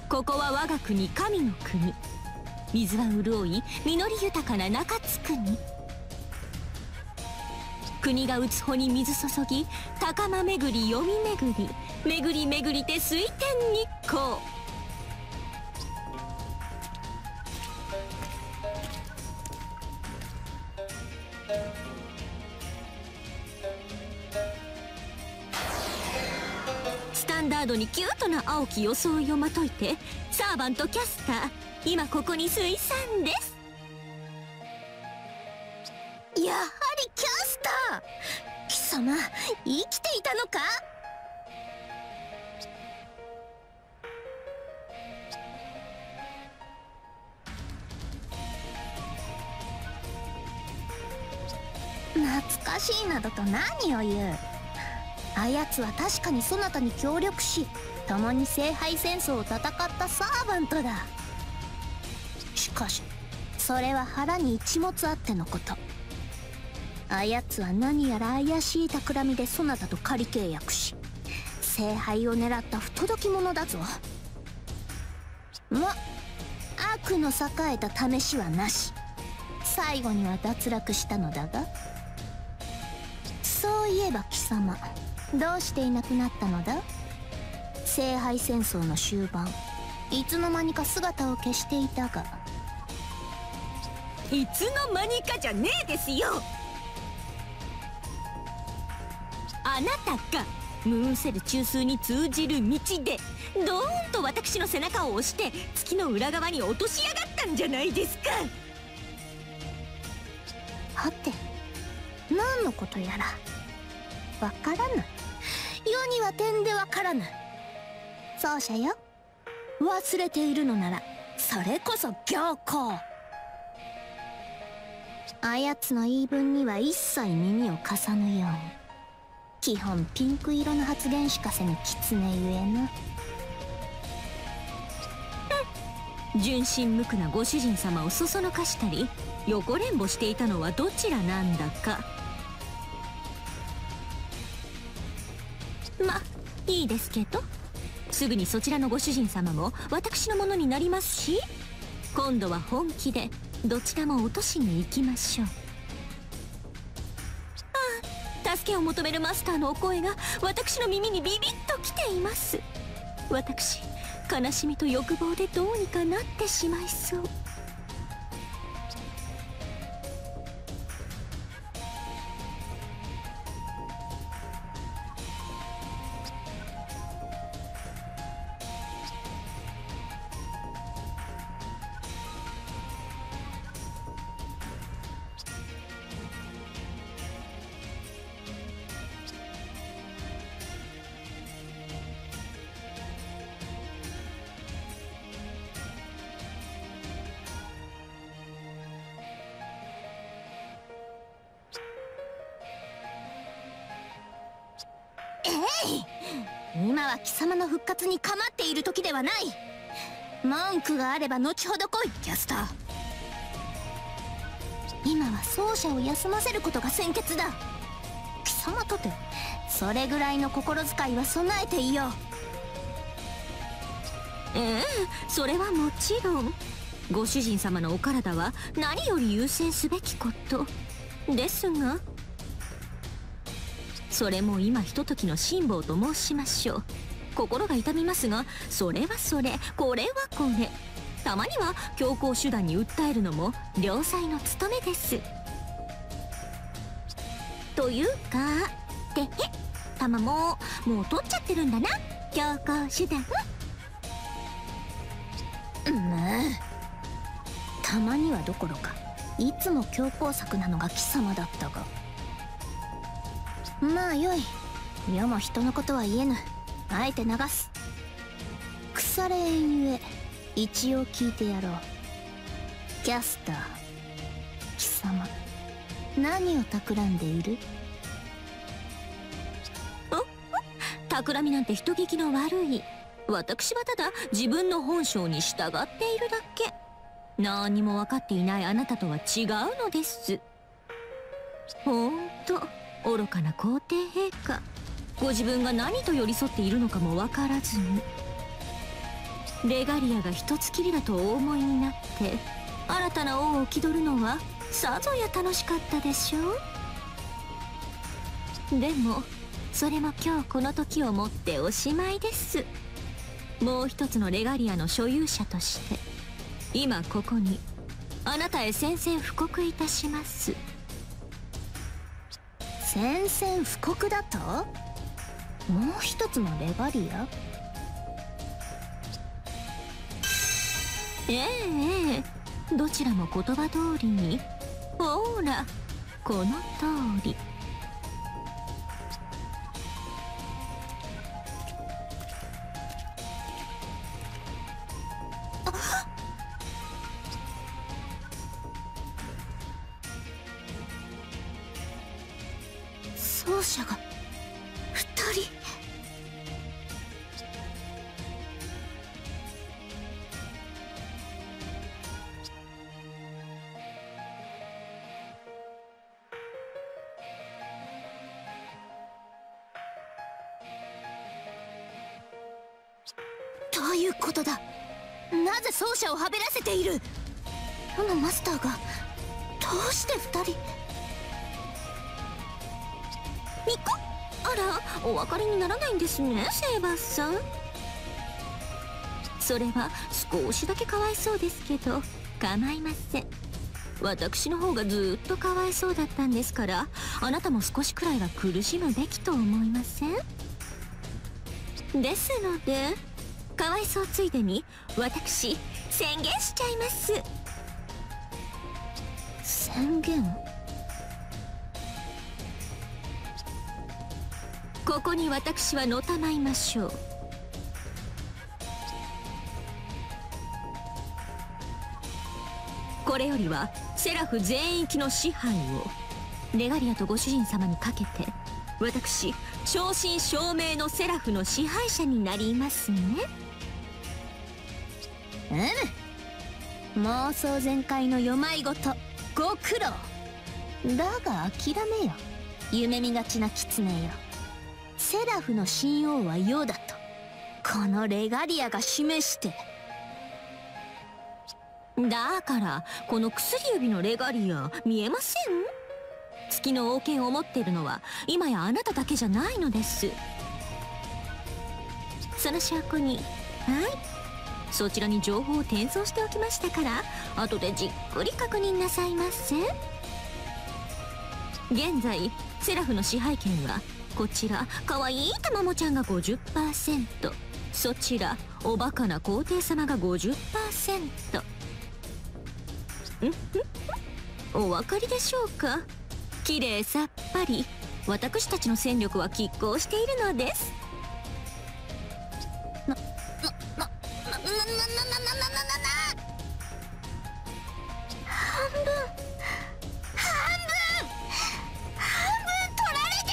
ここは我が国神の国。水は潤い実り豊かな中津国。国が打つ穂に水注ぎ高間巡り読み巡り巡り巡りて水天日光。スタンダードにキュートな青き装いをまといてサーバントキャスター今ここに水産です。やはりキャスター。貴様生きていたのか？懐かしいなどと何を言う？あやつは確かにそなたに協力し共に聖杯戦争を戦ったサーバントだ。しかしそれは腹に一物あってのこと。あやつは何やら怪しい企みでそなたと仮契約し聖杯を狙った不届き者だぞ。ま悪の栄えた試しはなし。最後には脱落したのだが。そういえば貴様どうしていなくなったのだ？聖杯戦争の終盤いつの間にか姿を消していたが。いつの間にかじゃねえですよ。あなたがムーンセル中枢に通じる道でドーンと私の背中を押して月の裏側に落としやがったんじゃないですか。はて何のことやらわからぬ世には点でわからぬ奏者よ。忘れているのならそれこそ行幸。あやつの言い分には一切耳を貸さぬように。基本ピンク色の発言しかせぬ狐ゆえな。純真無垢なご主人様をそそのかしたり横連母していたのはどちらなんだか。まいいですけど。すぐにそちらのご主人様も私のものになりますし今度は本気でどちらも落としに行きましょう。助けを求めるマスターのお声が私の耳にビビッときています。私悲しみと欲望でどうにかなってしまいそう。はない。文句があれば後ほど来いキャスター。今は奏者を休ませることが先決だ。貴様とてそれぐらいの心遣いは備えていよう。ええそれはもちろん。ご主人様のお体は何より優先すべきこと。ですがそれも今ひとときの辛抱と申しましょう。心が痛みますがそれはそれこれはこれ。たまには強行手段に訴えるのも良妻の務めです。というかてへ玉ももう取っちゃってるんだな。強行手段。むたまにはどころかいつも強行策なのが貴様だったが。まあよい。世も人のことは言えぬ。あえて流す。腐れ縁ゆえ一応聞いてやろう。キャスター貴様何を企んでいる？お？企みなんて人聞きの悪い。私はただ自分の本性に従っているだけ。何も分かっていないあなたとは違うのです。ほんと愚かな皇帝陛下。ご自分が何と寄り添っているのかも分からずにレガリアが一つきりだとお思いになって新たな王を気取るのはさぞや楽しかったでしょう。でもそれも今日この時をもっておしまいです。もう一つのレガリアの所有者として今ここにあなたへ宣戦布告いたします。宣戦布告だと？もう一つのレガリア？ええええ。どちらも言葉通りに。ほーらこの通り。それは少しだけかわいそうですけど構いません。私の方がずっとかわいそうだったんですからあなたも少しくらいは苦しむべきと思いません？ですのでかわいそうついでに私宣言しちゃいます。宣言？ここに私はのたまいましょう。これよりはセラフ全域の支配をレガリアとご主人様にかけて私正真正銘のセラフの支配者になりますね。うん。妄想全開のよまいごとご苦労。だが諦めよ。夢見がちな狐よ。セラフの神王は世だと。このレガリアが示して。だからこの薬指のレガリア見えません？月の王権を持っているのは今やあなただけじゃないのです。その証拠にはい。そちらに情報を転送しておきましたから後でじっくり確認なさいませ。現在セラフの支配権はこちらかわいいたまもちゃんが50%そちらおバカな皇帝様が50%お分かりでしょうか？綺麗さっぱり。私たちの戦力は拮抗しているのです。ななななななななななな半分半分。半分取られて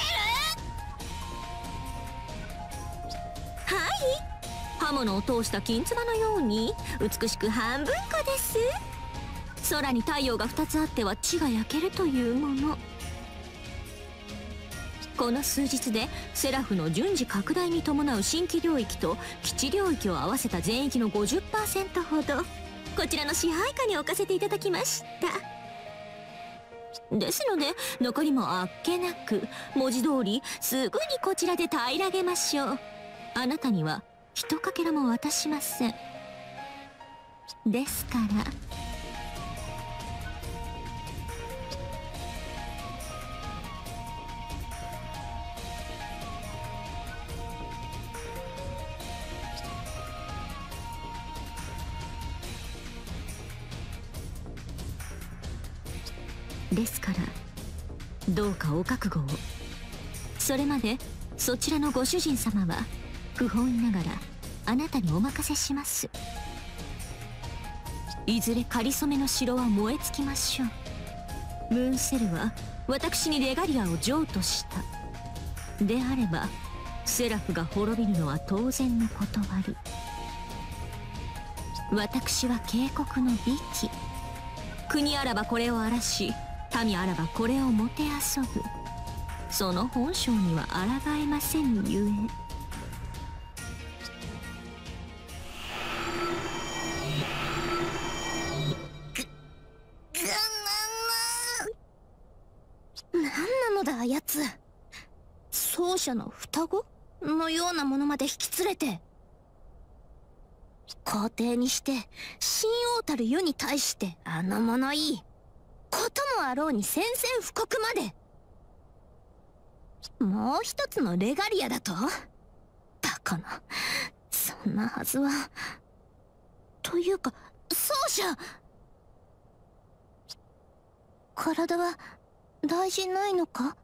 る。はい。刃物を通した金唾のように美しく半分こです。空に太陽が2つあっては地が焼けるというもの。この数日でセラフの順次拡大に伴う新規領域と基地領域を合わせた全域の50%ほど。こちらの支配下に置かせていただきました。ですので残りもあっけなく文字通りすぐにこちらで平らげましょう。あなたには一かけらも渡しません。ですから。どうかお覚悟を。それまでそちらのご主人様は不本意ながらあなたにお任せします。いずれ仮初めの城は燃え尽きましょう。ムーンセルは私にレガリアを譲渡した。であればセラフが滅びるのは当然の断り。私は警告の美紀国あらばこれを荒らし民あらばこれをもてあそぶ。その本性には抗えませんゆえ。何なのだあやつ奏者の双子のようなものまで引き連れて皇帝にして神王たる世に対してあの物言いこともあろうに宣戦布告まで。もう一つのレガリアだと？バカな。そんなはずは。というかそうじゃ。体は大事ないのか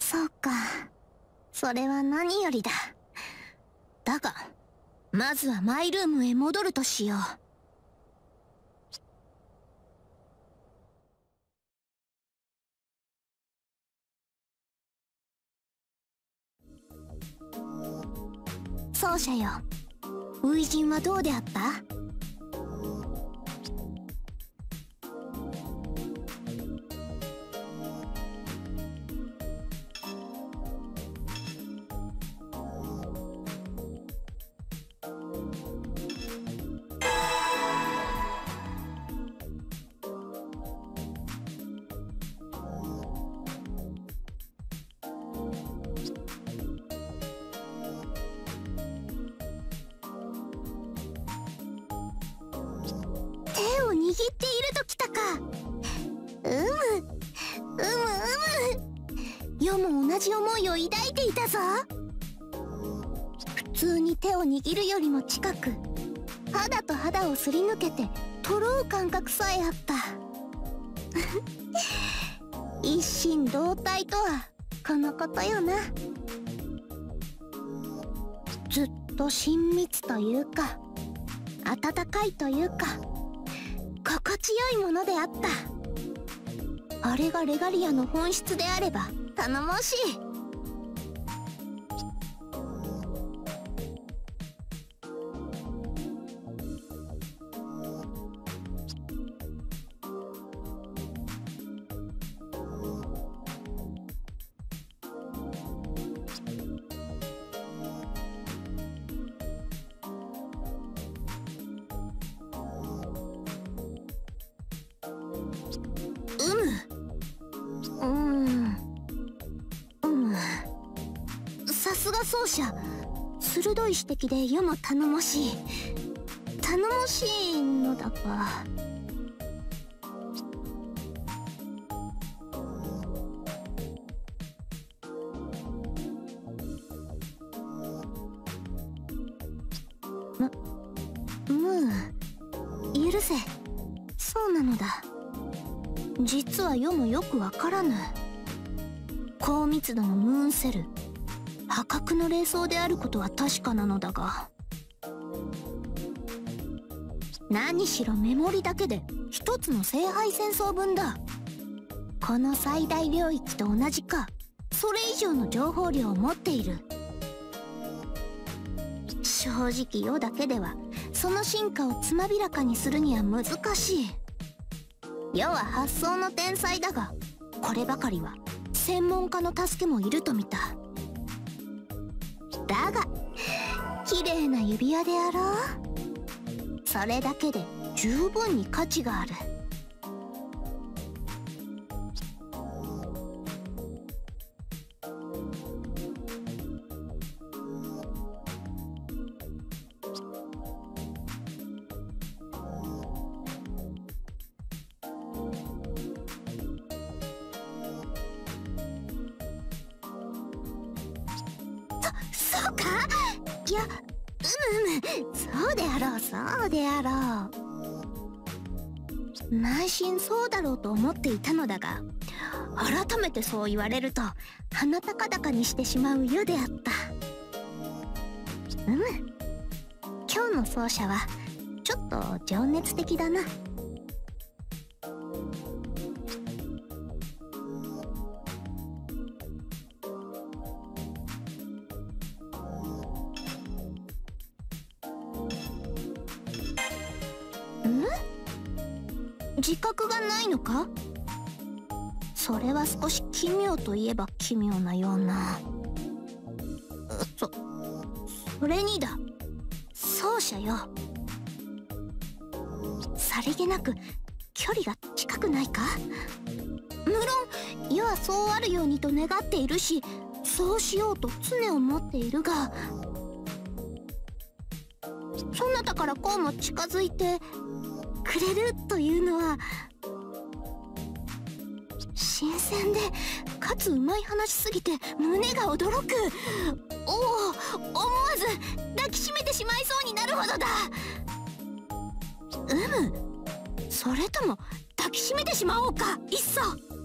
そうか。それは何よりだ。だがまずはマイルームへ戻るとしよう。奏者よ。初陣はどうであった？すり抜けてとろう感覚さえあった。一心同体とはこのことよな。ずっと親密というか温かいというか心地よいものであった。あれがレガリアの本質であれば頼もしい。い指摘で世も頼もしい。頼もしいのだが。むむう許せ。そうなのだ。実は世もよくわからぬ。高密度のムーンセル。破格の霊装であることは確かなのだが何しろメモリだけで一つの聖杯戦争分だ。この最大領域と同じかそれ以上の情報量を持っている。正直世だけではその進化をつまびらかにするには難しい。世は発想の天才だがこればかりは専門家の助けもいると見た。だが綺麗な指輪であろう。それだけで十分に価値がある。のだが改めてそう言われると鼻高々にしてしまう世であった。うむ今日の奏者はちょっと情熱的だな。自覚がないのか？それは少し奇妙といえば奇妙なような。そそれにだ。奏者よ。さりげなく距離が近くないか？無論世はそうあるようにと願っているしそうしようと常思っているが。そなたからこうも近づいてくれるというのは新鮮でかつうまい話すぎて胸が驚く。おお思わず抱きしめてしまいそうになるほどだ。うむ。それとも抱きしめてしまおうかいっそ。